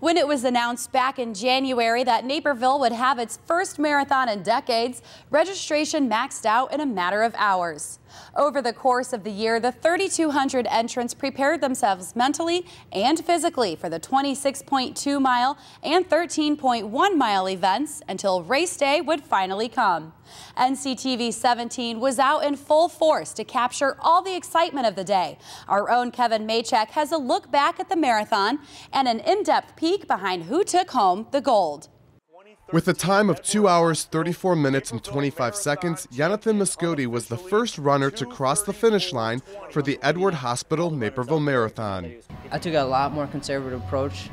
When it was announced back in January that Naperville would have its first marathon in decades, registration maxed out in a matter of hours. Over the course of the year, the 3,200 entrants prepared themselves mentally and physically for the 26.2 mile and 13.1 mile events until race day would finally come. NCTV 17 was out in full force to capture all the excitement of the day. Our own Kevin Maychek has a look back at the marathon and an in-depth peek behind who took home the gold. With a time of 2 hours, 34 minutes, and 25 seconds, Jonathan Moscoti was the first runner to cross the finish line for the Edward Hospital Naperville Marathon. I took a lot more conservative approach,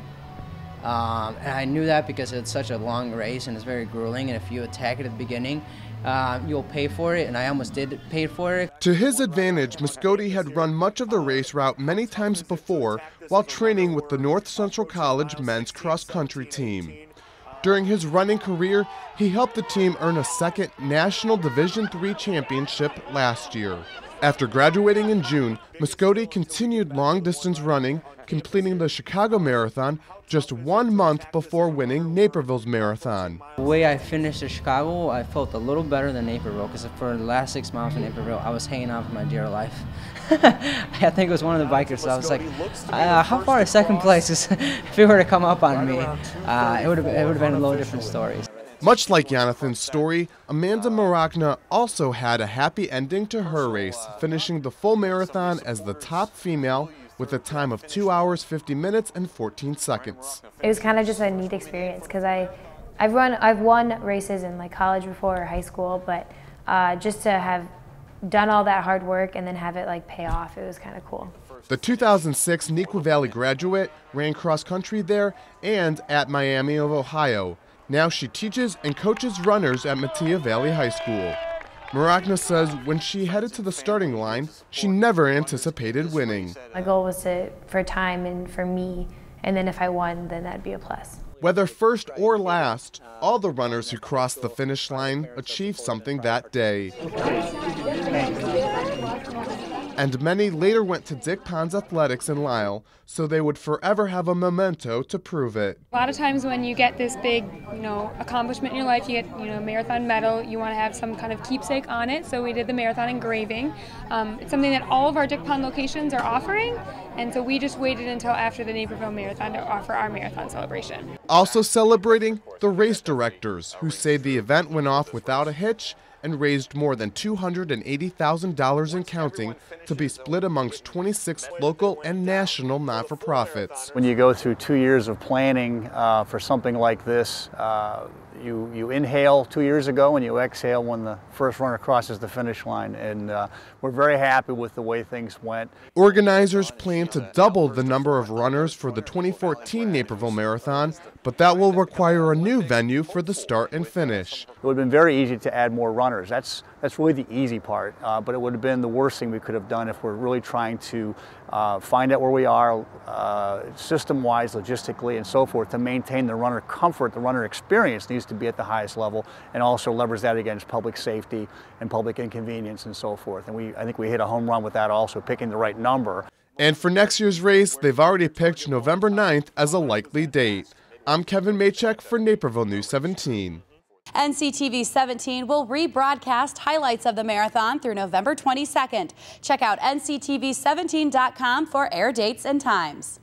um, and I knew that because it's such a long race and it's very grueling, and if you attack it at the beginning, uh, you'll pay for it, and I almost did pay for it. To his advantage, Moscoti had run much of the race route many times before while training with the North Central College men's cross country team. During his running career, he helped the team earn a second National Division III championship last year. After graduating in June, Moscoti continued long distance running, completing the Chicago Marathon just one month before winning Naperville's marathon. The way I finished the Chicago, I felt a little better than Naperville because for the last six miles in Naperville, I was hanging on for my dear life. I think it was one of the bikers, so I was like, uh, how far is second place? if it were to come up on me, uh, it would have been a little different story. Much like Jonathan's story, Amanda Maragna also had a happy ending to her race, finishing the full marathon as the top female with a time of 2 hours 50 minutes and 14 seconds. It was kind of just a neat experience because I I've run I've won races in like college before or high school, but uh, just to have done all that hard work and then have it like pay off. It was kind of cool. The 2006 Neuqua Valley graduate ran cross country there and at Miami of Ohio. Now she teaches and coaches runners at Metea Valley High School. Maragna says when she headed to the starting line, she never anticipated winning. My goal was to for time and for me, and then if I won, then that'd be a plus. Whether first or last, all the runners who crossed the finish line achieved something that day and many later went to Dick Pond's Athletics in Lisle, so they would forever have a memento to prove it. A lot of times when you get this big, you know, accomplishment in your life, you get, you know, marathon medal, you want to have some kind of keepsake on it, so we did the marathon engraving. Um, it's something that all of our Dick Pond locations are offering, and so we just waited until after the Naperville Marathon to offer our marathon celebration. Also celebrating the race directors, who say the event went off without a hitch and raised more than $280,000 in counting to be split amongst 26 local and national not-for-profits. When you go through two years of planning uh, for something like this, uh, you, you inhale two years ago and you exhale when the first runner crosses the finish line. And uh, we're very happy with the way things went. Organizers plan to double the number of runners for the 2014 Naperville Marathon, but that will require a new venue for the start and finish. It would have been very easy to add more runners. That's, that's really the easy part, uh, but it would have been the worst thing we could have done if we're really trying to uh, find out where we are uh, system-wise, logistically, and so forth to maintain the runner comfort, the runner experience needs to be at the highest level, and also leverage that against public safety and public inconvenience and so forth. And we, I think we hit a home run with that also, picking the right number. And for next year's race, they've already picked November 9th as a likely date. I'm Kevin Maychek for Naperville News 17. NCTV 17 will rebroadcast highlights of the marathon through November 22nd. Check out nctv17.com for air dates and times.